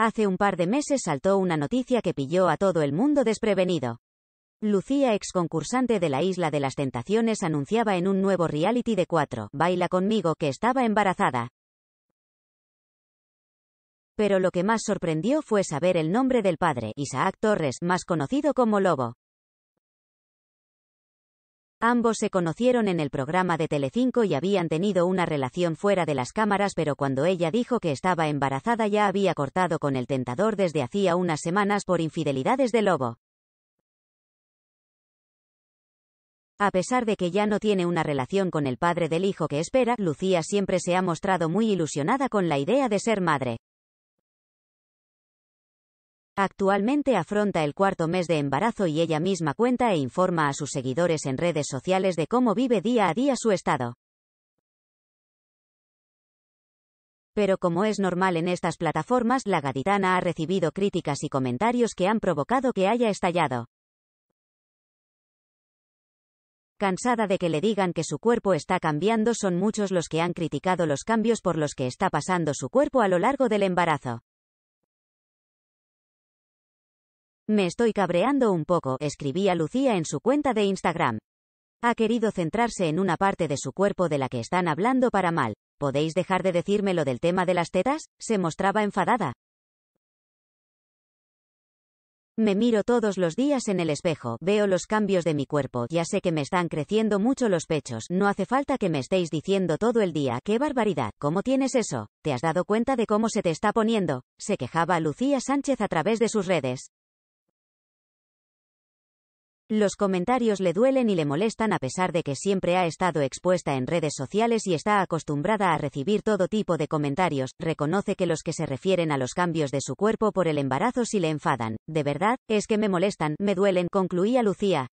Hace un par de meses saltó una noticia que pilló a todo el mundo desprevenido. Lucía, ex concursante de la Isla de las Tentaciones, anunciaba en un nuevo reality de cuatro, Baila conmigo, que estaba embarazada. Pero lo que más sorprendió fue saber el nombre del padre, Isaac Torres, más conocido como Lobo. Ambos se conocieron en el programa de Telecinco y habían tenido una relación fuera de las cámaras pero cuando ella dijo que estaba embarazada ya había cortado con el tentador desde hacía unas semanas por infidelidades de Lobo. A pesar de que ya no tiene una relación con el padre del hijo que espera, Lucía siempre se ha mostrado muy ilusionada con la idea de ser madre. Actualmente afronta el cuarto mes de embarazo y ella misma cuenta e informa a sus seguidores en redes sociales de cómo vive día a día su estado. Pero como es normal en estas plataformas, la gaditana ha recibido críticas y comentarios que han provocado que haya estallado. Cansada de que le digan que su cuerpo está cambiando, son muchos los que han criticado los cambios por los que está pasando su cuerpo a lo largo del embarazo. Me estoy cabreando un poco, escribía Lucía en su cuenta de Instagram. Ha querido centrarse en una parte de su cuerpo de la que están hablando para mal. ¿Podéis dejar de decirme lo del tema de las tetas? Se mostraba enfadada. Me miro todos los días en el espejo, veo los cambios de mi cuerpo, ya sé que me están creciendo mucho los pechos, no hace falta que me estéis diciendo todo el día, qué barbaridad, ¿cómo tienes eso? ¿Te has dado cuenta de cómo se te está poniendo? Se quejaba Lucía Sánchez a través de sus redes. Los comentarios le duelen y le molestan a pesar de que siempre ha estado expuesta en redes sociales y está acostumbrada a recibir todo tipo de comentarios. Reconoce que los que se refieren a los cambios de su cuerpo por el embarazo sí le enfadan. De verdad, es que me molestan, me duelen, concluía Lucía.